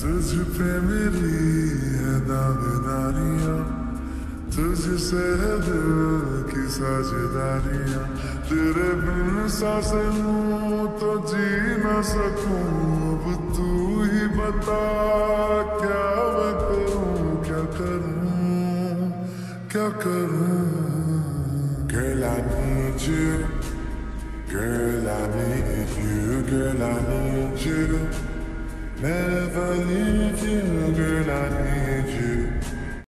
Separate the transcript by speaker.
Speaker 1: तुझ पे मेरी है दावेदारियां तुझसे है दिल की साझेदारियां तेरे बिन सांसें लूं तो जी ना सकूं अब तू ही बता क्या मैं करूं क्या करूं क्या करूं Girl, I need you. Girl, I need you. Girl, I need you. Never leave.